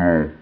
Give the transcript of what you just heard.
go.